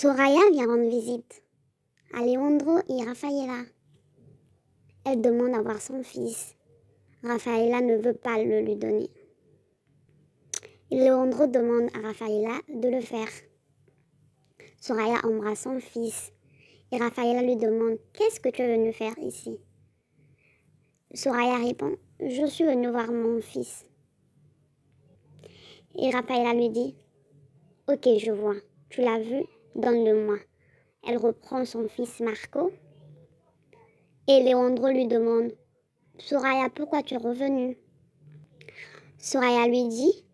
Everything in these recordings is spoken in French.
Soraya vient rendre visite à Leandro et Rafaela. Elle demande à voir son fils. Rafaela ne veut pas le lui donner. Leandro demande à Rafaela de le faire. Soraya embrasse son fils et Rafaela lui demande Qu'est-ce que tu es venu faire ici? Soraya répond Je suis venu voir mon fils. Et Rafaela lui dit Ok, je vois. Tu l'as vu? Donne-le-moi. Elle reprend son fils Marco. Et Leandro lui demande Soraya, pourquoi tu es revenue? Soraya lui dit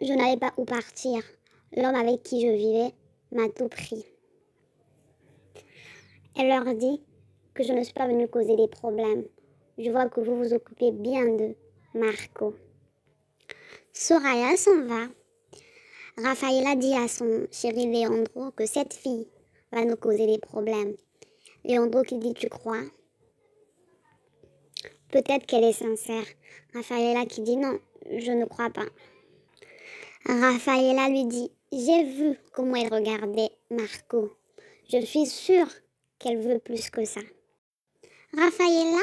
Je n'avais pas où partir. L'homme avec qui je vivais m'a tout pris. Elle leur dit que je ne suis pas venue causer des problèmes. Je vois que vous vous occupez bien de Marco. Soraya s'en va. Raphaëla dit à son chéri Leandro que cette fille va nous causer des problèmes. Leandro qui dit Tu crois? Peut-être qu'elle est sincère. Raphaëla qui dit Non, je ne crois pas. Raphaëla lui dit J'ai vu comment elle regardait Marco. Je suis sûre qu'elle veut plus que ça. Raphaëla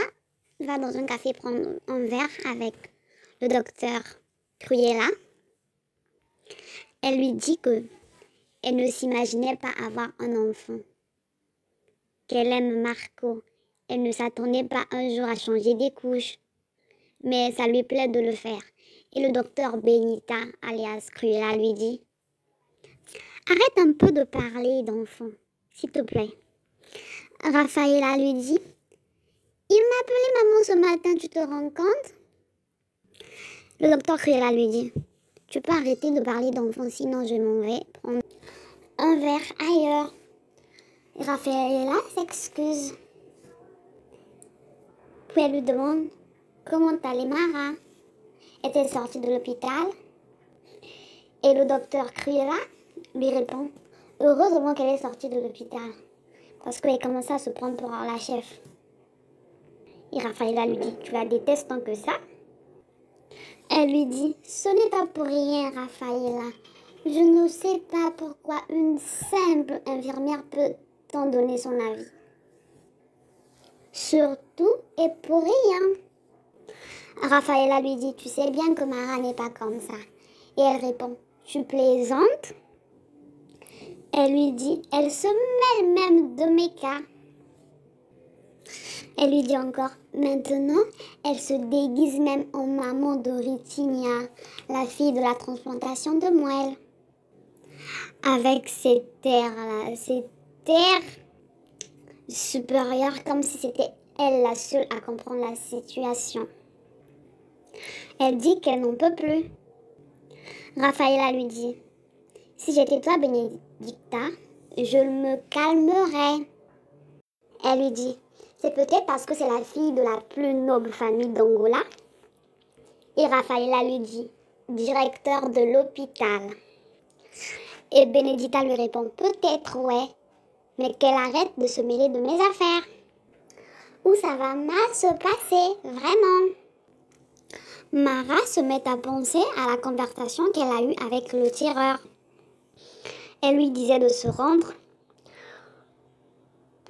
va dans un café prendre un verre avec le docteur Cruyella. Elle lui dit que elle ne s'imaginait pas avoir un enfant, qu'elle aime Marco. Elle ne s'attendait pas un jour à changer des couches, mais ça lui plaît de le faire. Et le docteur Benita, alias Cruyella, lui dit Arrête un peu de parler d'enfant, s'il te plaît. Raphaëla lui dit Il m'a appelé maman ce matin, tu te rends compte? Le docteur Cruyella lui dit Tu peux arrêter de parler d'enfant, sinon je m'en vais prendre un verre ailleurs. Raphaëla s'excuse. Puis elle lui demande Comment allait Mara Est-elle sortie de l'hôpital? Et le docteur Cruyella lui répond Heureusement qu'elle est sortie de l'hôpital. Parce qu'elle commence à se prendre pour la chef. Et Raphaëla lui dit Tu la détestes tant que ça? Elle lui dit Ce n'est pas pour rien, Raphaëla. Je ne sais pas pourquoi une simple infirmière peut t'en donner son avis. Surtout et pour rien. Raphaëla lui dit Tu sais bien que Mara n'est pas comme ça. Et elle répond Tu plaisantes elle lui dit, elle se mêle même de mes cas. Elle lui dit encore, maintenant, elle se déguise même en maman de Ritinia, la fille de la transplantation de moelle. Avec ses terres-là, ses terres supérieures, comme si c'était elle la seule à comprendre la situation. Elle dit qu'elle n'en peut plus. Raphaëla lui dit, si j'étais toi, Bénédicta, je me calmerais. Elle lui dit, c'est peut-être parce que c'est la fille de la plus noble famille d'Angola. Et Rafaela lui dit, directeur de l'hôpital. Et Bénédicta lui répond, peut-être, ouais, mais qu'elle arrête de se mêler de mes affaires. Ou ça va mal se passer, vraiment? Mara se met à penser à la conversation qu'elle a eue avec le tireur. Elle lui disait de se rendre,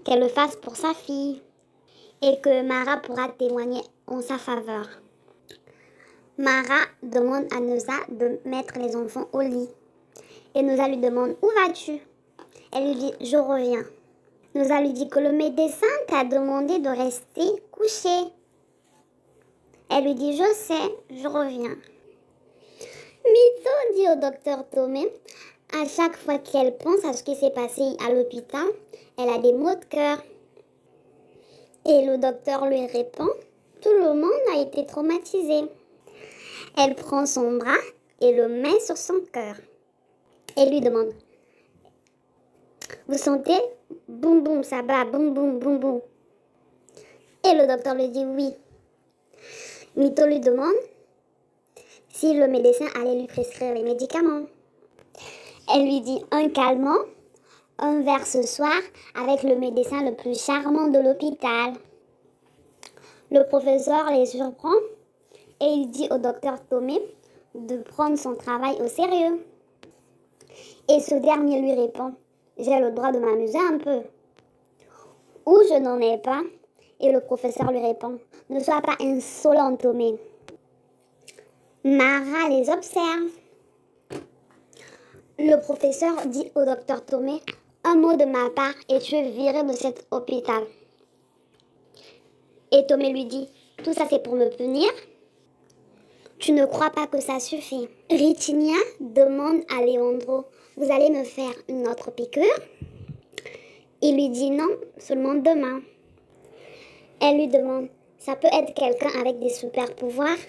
qu'elle le fasse pour sa fille et que Mara pourra témoigner en sa faveur. Mara demande à Noza de mettre les enfants au lit. Et Noza lui demande Où vas-tu? Elle lui dit Je reviens. Noza lui dit que le médecin t'a demandé de rester couché. Elle lui dit Je sais, je reviens. Mito dit au docteur Tomé à chaque fois qu'elle pense à ce qui s'est passé à l'hôpital, elle a des maux de cœur. Et le docteur lui répond, tout le monde a été traumatisé. Elle prend son bras et le met sur son cœur. Et lui demande, vous sentez Boum boum, ça bat, boum boum, boum boum. Et le docteur lui dit oui. Mito lui demande si le médecin allait lui prescrire les médicaments. Elle lui dit un calmant, un verre ce soir avec le médecin le plus charmant de l'hôpital. Le professeur les surprend et il dit au docteur Tomé de prendre son travail au sérieux. Et ce dernier lui répond, j'ai le droit de m'amuser un peu. Ou je n'en ai pas. Et le professeur lui répond, ne sois pas insolent, Tomé. Mara les observe. Le professeur dit au docteur Tomé, un mot de ma part et tu es viré de cet hôpital. Et Tomé lui dit, tout ça c'est pour me punir? Tu ne crois pas que ça suffit? Ritinia demande à Leandro, vous allez me faire une autre piqûre? Il lui dit non, seulement demain. Elle lui demande, ça peut être quelqu'un avec des super pouvoirs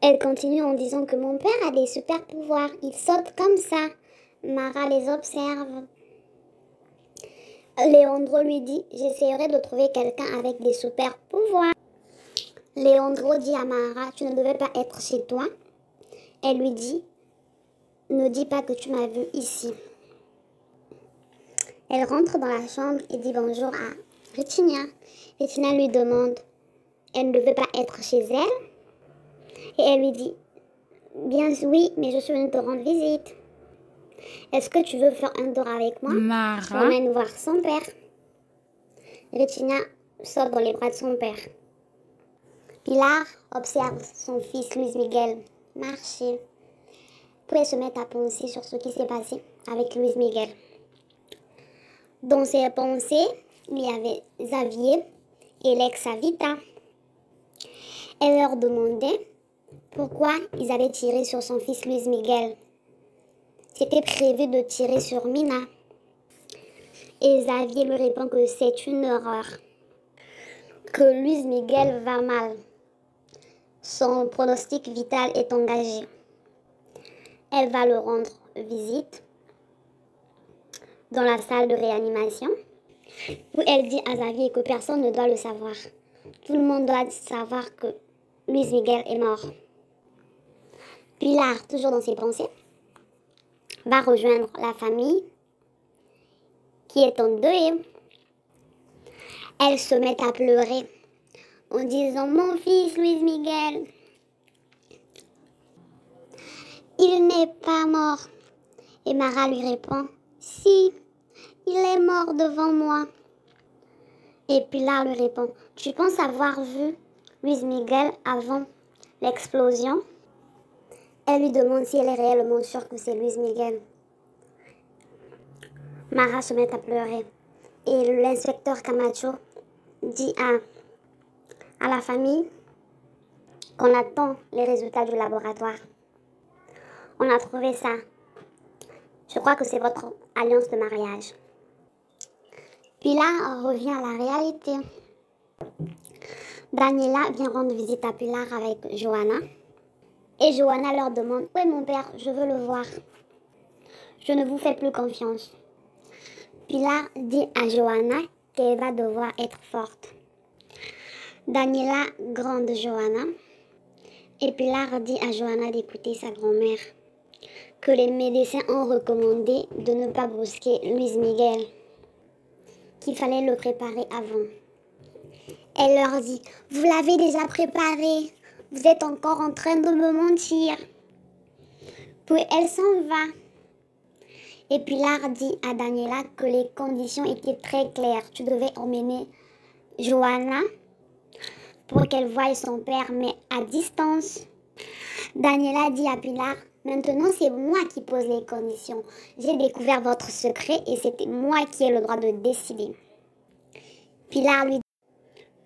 Elle continue en disant que mon père a des super pouvoirs, il saute comme ça. Mara les observe. Léandro lui dit, j'essaierai de trouver quelqu'un avec des super pouvoirs. Léandro dit à Mara, tu ne devais pas être chez toi. Elle lui dit, ne dis pas que tu m'as vu ici. Elle rentre dans la chambre et dit bonjour à Ritinia. Ritinia lui demande, elle ne devait pas être chez elle? Et elle lui dit, bien oui, mais je suis venue te rendre visite. Est-ce que tu veux faire un tour avec moi? Mara. Je l'emmène voir son père. Ritinia sort dans les bras de son père. Pilar observe son fils Luis Miguel marcher. Puis elle se met à penser sur ce qui s'est passé avec Luis Miguel. Dans ses pensées, il y avait Xavier et l'ex Avita. Elle leur demandait pourquoi ils avaient tiré sur son fils Luis Miguel. C'était prévu de tirer sur Mina. Et Xavier lui répond que c'est une erreur. Que Luis Miguel va mal. Son pronostic vital est engagé. Elle va le rendre visite dans la salle de réanimation où elle dit à Xavier que personne ne doit le savoir. Tout le monde doit savoir que Luis Miguel est mort. Pilar, toujours dans ses pensées, va rejoindre la famille qui est en deuil. Elle se met à pleurer en disant Mon fils Luis Miguel, il n'est pas mort. Et Mara lui répond Si, il est mort devant moi. Et Pilar lui répond Tu penses avoir vu Luis Miguel avant l'explosion Elle lui demande si elle est réellement sûre que c'est Luis Miguel. Mara se met à pleurer. Et l'inspecteur Camacho dit à, à la famille qu'on attend les résultats du laboratoire. On a trouvé ça. Je crois que c'est votre alliance de mariage. Puis revient à la réalité. Daniela vient rendre visite à Pilar avec Johanna. Et Johanna leur demande Où est mon père? Je veux le voir. Je ne vous fais plus confiance. Pilar dit à Johanna qu'elle va devoir être forte. Daniela grande Johanna. Et Pilar dit à Johanna d'écouter sa grand-mère. Que les médecins ont recommandé de ne pas brusquer Luis Miguel. Qu'il fallait le préparer avant. Elle leur dit Vous l'avez déjà préparé? Vous êtes encore en train de me mentir. Puis elle s'en va. Et Pilar dit à Daniela que les conditions étaient très claires. Tu devais emmener Johanna pour qu'elle voie son père, mais à distance. Daniela dit à Pilar, maintenant c'est moi qui pose les conditions. J'ai découvert votre secret et c'était moi qui ai le droit de décider. Pilar lui,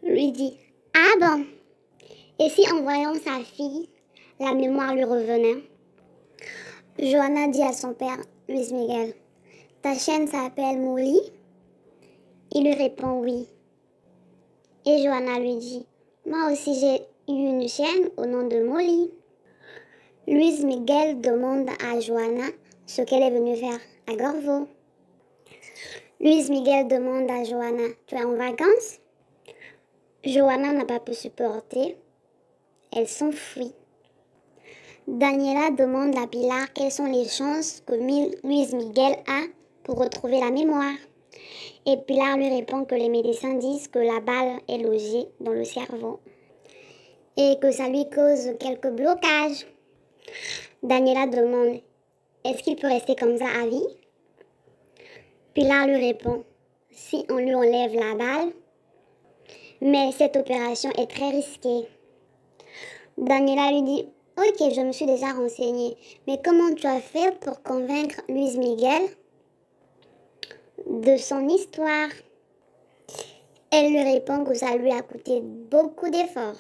lui dit, ah bon? Et si en voyant sa fille, la mémoire lui revenait? Johanna dit à son père, Luis Miguel, ta chaîne s'appelle Molly Il lui répond oui. Et Johanna lui dit, moi aussi j'ai eu une chaîne au nom de Molly. Luis Miguel demande à Johanna ce qu'elle est venue faire à Gorvo. Luis Miguel demande à Johanna, tu es en vacances Johanna n'a pas pu supporter. Elle s'enfuit. Daniela demande à Pilar quelles sont les chances que Luis Miguel a pour retrouver la mémoire. Et Pilar lui répond que les médecins disent que la balle est logée dans le cerveau et que ça lui cause quelques blocages. Daniela demande est-ce qu'il peut rester comme ça à vie? Pilar lui répond, si on lui enlève la balle, mais cette opération est très risquée. Daniela lui dit, ok, je me suis déjà renseignée, mais comment tu as fait pour convaincre Luis Miguel de son histoire? Elle lui répond que ça lui a coûté beaucoup d'efforts.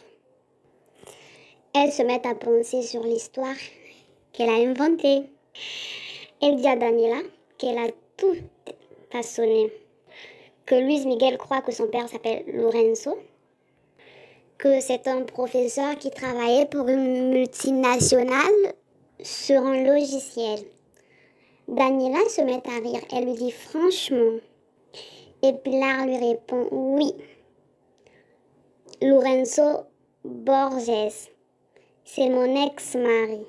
Elle se met à penser sur l'histoire qu'elle a inventée. Elle dit à Daniela qu'elle a tout façonné. Que Luis Miguel croit que son père s'appelle Lorenzo. Que c'est un professeur qui travaillait pour une multinationale sur un logiciel. Daniela se met à rire. Elle lui dit franchement. Et Pilar lui répond oui. Lorenzo Borges, c'est mon ex-mari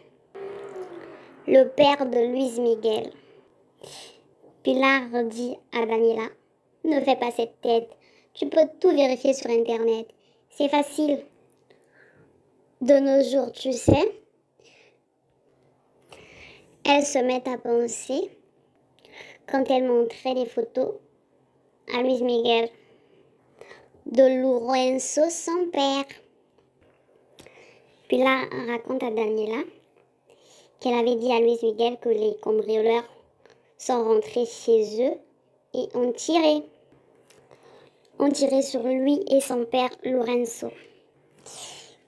le père de Luis Miguel. Pilar dit à Daniela, ne fais pas cette tête, tu peux tout vérifier sur Internet, c'est facile. De nos jours, tu sais, elle se met à penser quand elle montrait les photos à Luis Miguel de Lorenzo, son père. Pilar raconte à Daniela qu'elle avait dit à Louise Miguel que les cambrioleurs sont rentrés chez eux et ont tiré. Ont tiré sur lui et son père Lorenzo.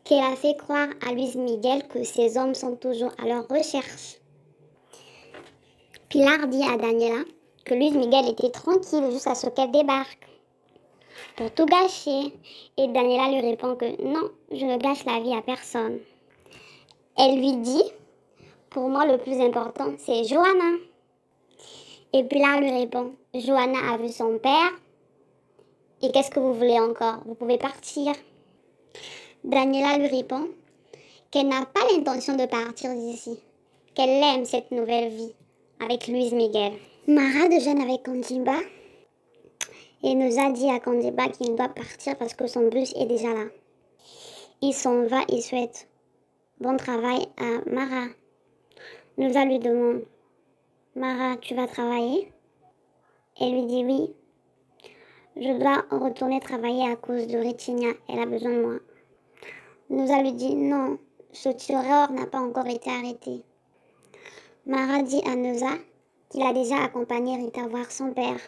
Qu'elle a fait croire à Louise Miguel que ces hommes sont toujours à leur recherche. Pilar dit à Daniela que Louise Miguel était tranquille jusqu'à ce qu'elle débarque pour tout gâcher. Et Daniela lui répond que non, je ne gâche la vie à personne. Elle lui dit pour moi, le plus important, c'est Johanna. Et Pilar lui répond, Johanna a vu son père. Et qu'est-ce que vous voulez encore? Vous pouvez partir. Daniela lui répond qu'elle n'a pas l'intention de partir d'ici, qu'elle aime cette nouvelle vie avec Louise Miguel. Mara déjeune avec Kandiba et nous a dit à Kandiba qu'il doit partir parce que son bus est déjà là. Il s'en va, il souhaite bon travail à Mara. Nous lui demande Mara, tu vas travailler Elle lui dit oui. Je dois retourner travailler à cause de Retinia. Elle a besoin de moi. Nous lui dit non, ce tireur n'a pas encore été arrêté. Mara dit à Neuza qu'il a déjà accompagné Rita voir son père.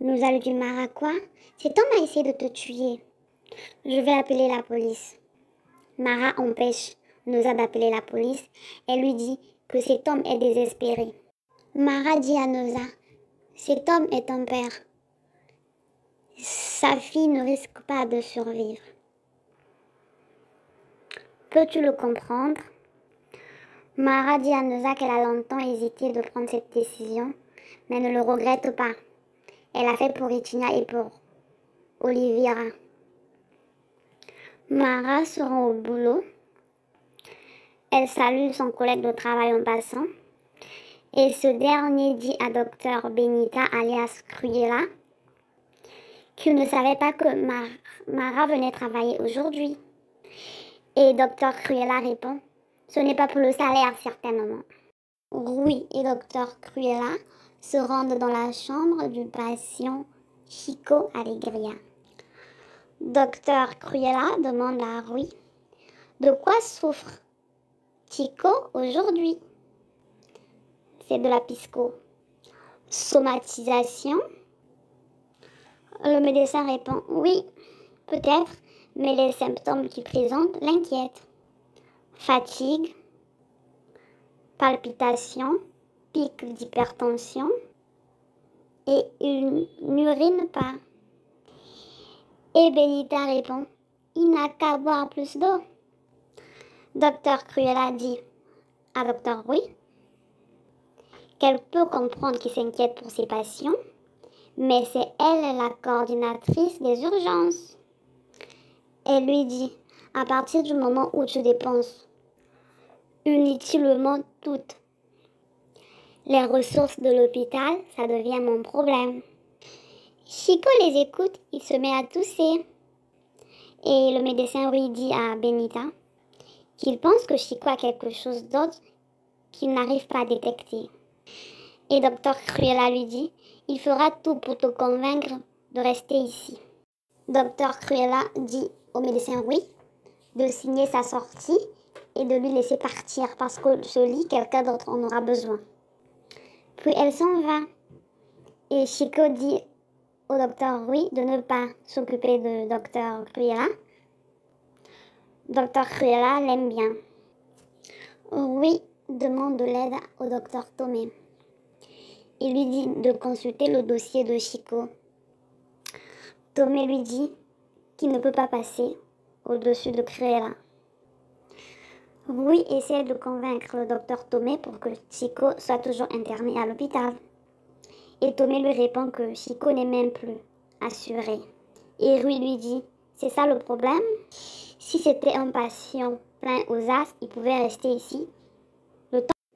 Neuza lui dit Mara quoi? Cet homme a essayé de te tuer. Je vais appeler la police. Mara empêche Neuza d'appeler la police. Elle lui dit que cet homme est désespéré. Mara dit à Noza, cet homme est un père. Sa fille ne risque pas de survivre. Peux-tu le comprendre? Mara dit à Noza qu'elle a longtemps hésité de prendre cette décision, mais ne le regrette pas. Elle a fait pour Etinia et pour Olivia. Mara se rend au boulot elle salue son collègue de travail en passant. Et ce dernier dit à docteur Benita, alias Cruella, qu'il ne savait pas que Mara venait travailler aujourd'hui. Et docteur Cruella répond, ce n'est pas pour le salaire certainement. Rui et docteur Cruella se rendent dans la chambre du patient Chico Alegria. Docteur Cruella demande à Rui de quoi souffre Chico aujourd'hui? C'est de la pisco. Somatisation. Le médecin répond oui, peut-être, mais les symptômes qu'il présente l'inquiètent. Fatigue, palpitation, pic d'hypertension et il n'urine pas. Et Benita répond il n'a qu'à boire plus d'eau. Docteur Cruella dit à Docteur Rui qu'elle peut comprendre qu'il s'inquiète pour ses patients, mais c'est elle la coordinatrice des urgences. Elle lui dit, à partir du moment où tu dépenses inutilement toutes les ressources de l'hôpital, ça devient mon problème. Chico les écoute, il se met à tousser. Et le médecin lui dit à Benita qu'il pense que Chico a quelque chose d'autre qu'il n'arrive pas à détecter. Et docteur Cruella lui dit, il fera tout pour te convaincre de rester ici. Docteur Cruella dit au médecin oui de signer sa sortie et de lui laisser partir parce que ce lit, quelqu'un d'autre en aura besoin. Puis elle s'en va. Et Chico dit au docteur oui de ne pas s'occuper de docteur Cruella. Docteur Cruella l'aime bien. Oui demande de l'aide au docteur Tomé. Il lui dit de consulter le dossier de Chico. Tomé lui dit qu'il ne peut pas passer au-dessus de Cruella. Oui essaie de convaincre le docteur Tomé pour que Chico soit toujours interné à l'hôpital. Et Tomé lui répond que Chico n'est même plus assuré. Et Rui lui dit C'est ça le problème? Si c'était un patient plein aux as, il pouvait rester ici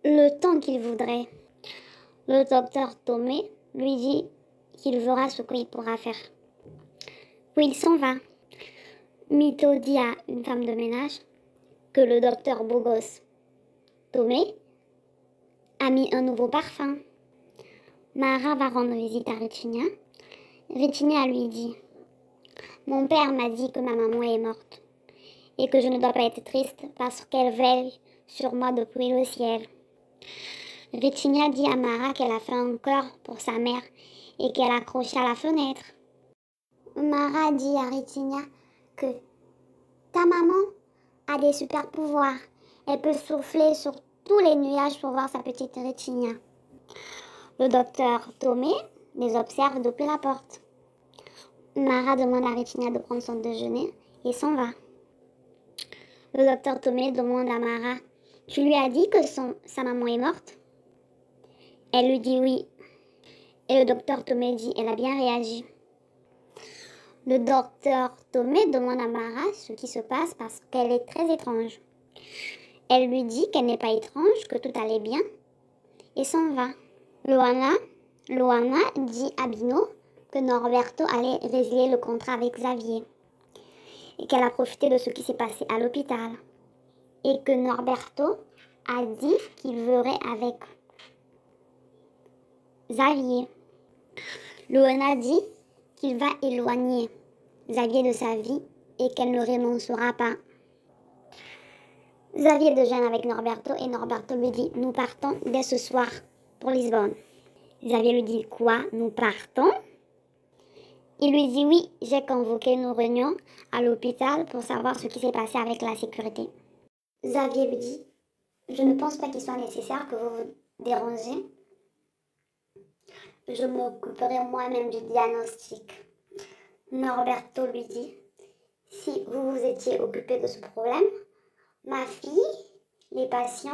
le temps qu'il voudrait. Le docteur Tomé lui dit qu'il verra ce qu'il pourra faire. Puis il s'en va. Mito dit à une femme de ménage que le docteur Bogos Tomé a mis un nouveau parfum. Mara va rendre visite à Retinia. Retinia lui dit Mon père m'a dit que ma maman est morte et que je ne dois pas être triste parce qu'elle veille sur moi depuis le ciel. Retinia dit à Mara qu'elle a fait un cœur pour sa mère et qu'elle a accroché à la fenêtre. Mara dit à Retinia que ta maman a des super pouvoirs. Elle peut souffler sur tous les nuages pour voir sa petite Retinia. Le docteur Tomé les observe depuis la porte. Mara demande à Retinia de prendre son déjeuner et s'en va. Le docteur Tomé demande à Mara Tu lui as dit que sa maman est morte? Elle lui dit oui. Et le docteur Tomé dit Elle a bien réagi. Le docteur Tomé demande à Mara ce qui se passe parce qu'elle est très étrange. Elle lui dit qu'elle n'est pas étrange, que tout allait bien, et s'en va. Luana, Luana dit à Bino que Norberto allait résilier le contrat avec Xavier et qu'elle a profité de ce qui s'est passé à l'hôpital et que Norberto a dit qu'il verrait avec Xavier. Luana dit qu'il va éloigner Xavier de sa vie et qu'elle ne renoncera pas. Xavier déjeune avec Norberto et Norberto lui dit Nous partons dès ce soir pour Lisbonne. Xavier lui dit Quoi Nous partons? Il lui dit Oui, j'ai convoqué nos réunions à l'hôpital pour savoir ce qui s'est passé avec la sécurité. Xavier lui dit Je ne pense pas qu'il soit nécessaire que vous vous dérangez. Je m'occuperai moi-même du diagnostic. Norberto lui dit Si vous vous étiez occupé de ce problème, ma fille, les patients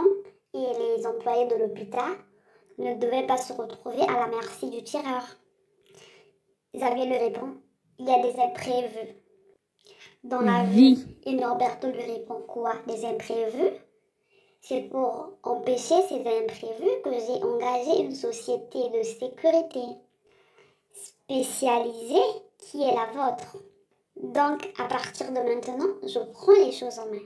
et les employés de l'hôpital ne devaient pas se retrouver à la merci du tireur. Xavier lui répond Il y a des imprévus dans la vie. Et Norberto lui répond Quoi Des imprévus? C'est pour empêcher ces imprévus que j'ai engagé une société de sécurité spécialisée qui est la vôtre. Donc, à partir de maintenant, je prends les choses en main.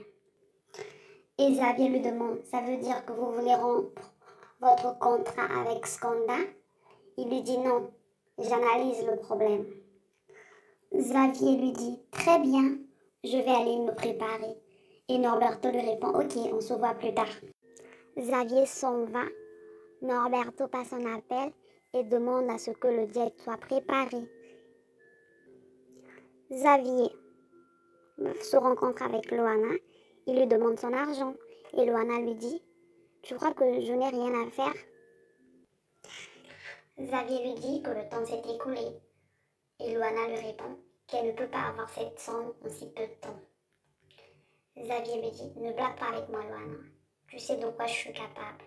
Et Xavier lui demande, ça veut dire que vous voulez rompre votre contrat avec Sconda Il lui dit non, j'analyse le problème. Xavier lui dit, très bien, je vais aller me préparer. Et Norberto lui répond, ok, on se voit plus tard. Xavier s'en va. Norberto passe un appel et demande à ce que le jet soit préparé. Xavier se rencontre avec Loana. Il lui demande son argent. Et Loana lui dit Tu crois que je n'ai rien à faire? Xavier lui dit que le temps s'est écoulé. Et Loana lui répond qu'elle ne peut pas avoir cette somme en si peu de temps. Xavier lui dit Ne blague pas avec moi, Loana. Tu sais de quoi je suis capable.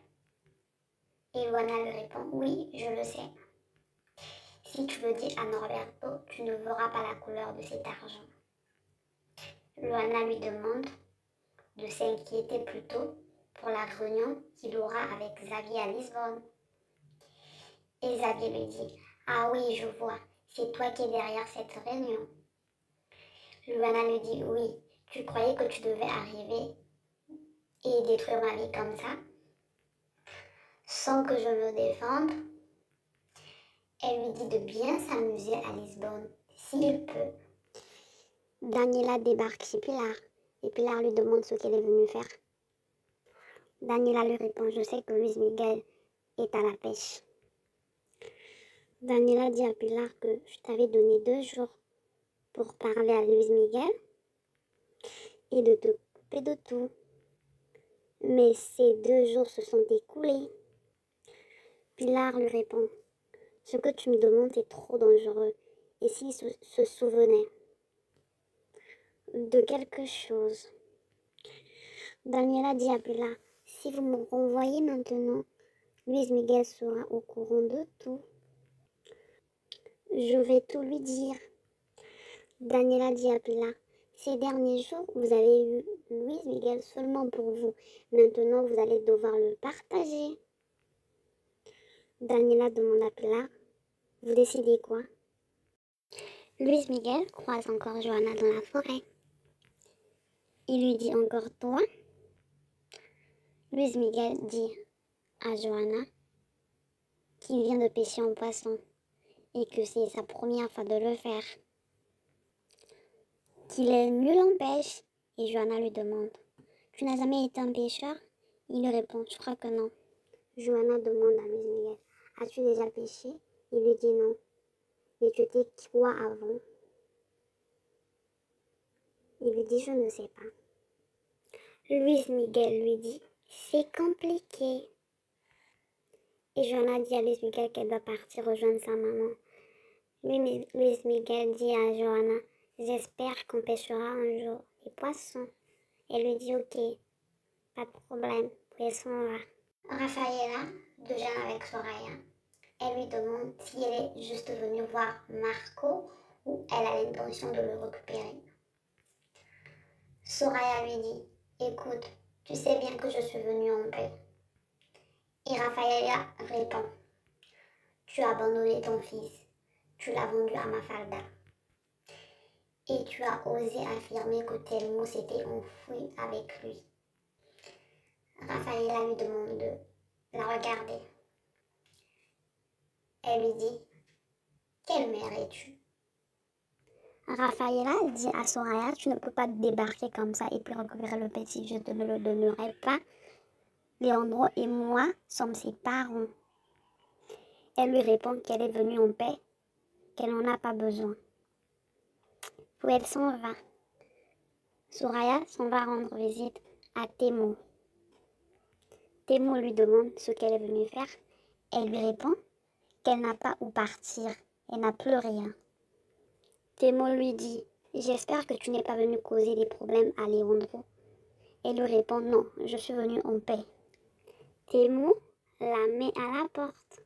Et Loana lui répond Oui, je le sais. Si tu le dis à Norberto, tu ne verras pas la couleur de cet argent. Luana lui demande de s'inquiéter plutôt pour la réunion qu'il aura avec Xavier à Lisbonne. Et Xavier lui dit Ah oui, je vois, c'est toi qui es derrière cette réunion. Luana lui dit Oui, tu croyais que tu devais arriver et détruire ma vie comme ça sans que je me défende. Elle lui dit de bien s'amuser à Lisbonne, s'il peut. Daniela débarque chez Pilar et Pilar lui demande ce qu'elle est venue faire. Daniela lui répond Je sais que Luis Miguel est à la pêche. Daniela dit à Pilar que je t'avais donné deux jours pour parler à Luis Miguel et de te couper de tout. Mais ces deux jours se sont écoulés. Pilar lui répond Ce que tu me demandes est trop dangereux. Et s'il se souvenait de quelque chose Daniela dit Si vous me renvoyez maintenant, Luis Miguel sera au courant de tout. Je vais tout lui dire. Daniela dit à ces derniers jours, vous avez eu Louise Miguel seulement pour vous. Maintenant, vous allez devoir le partager. Daniela demande à Pilar, vous décidez quoi? Louise Miguel croise encore Johanna dans la forêt. Il lui dit encore toi? Louise Miguel dit à Johanna qu'il vient de pêcher en poisson et que c'est sa première fois de le faire qu'il est nul en pêche. Et Johanna lui demande Tu n'as jamais été un pêcheur? Il lui répond Je crois que non. Johanna demande à Luis Miguel As-tu déjà pêché? Il lui dit non. Mais tu étais quoi avant? Il lui dit Je ne sais pas. Luis Miguel lui dit C'est compliqué. Et Johanna dit à Luis Miguel qu'elle doit partir rejoindre sa maman. Luis Miguel dit à Johanna J'espère qu'on pêchera un jour des poissons. Elle lui dit ok, pas de problème, puis s'en va. Rafaela déjeune avec Soraya. Elle lui demande si elle est juste venue voir Marco ou elle a l'intention de le récupérer. Soraya lui dit Écoute, tu sais bien que je suis venue en paix. Et Rafaela répond Tu as abandonné ton fils, tu l'as vendu à Mafalda et tu as osé affirmer que Telmo s'était enfoui avec lui. Raphaëla lui demande de la regarder. Elle lui dit Quelle mère es-tu? Raphaëla dit à Soraya Tu ne peux pas débarquer comme ça et puis récupérer le petit, je ne le donnerai pas. Léandro et moi sommes ses parents. Elle lui répond qu'elle est venue en paix, qu'elle n'en a pas besoin où elle s'en va. Soraya s'en va rendre visite à Temo. Temo lui demande ce qu'elle est venue faire. Elle lui répond qu'elle n'a pas où partir. Elle n'a plus rien. Temo lui dit J'espère que tu n'es pas venu causer des problèmes à Leandro. Elle lui répond Non, je suis venue en paix. Temo la met à la porte.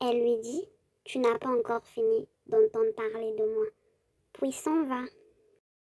Elle lui dit Tu n'as pas encore fini d'entendre parler de moi puis s'en va.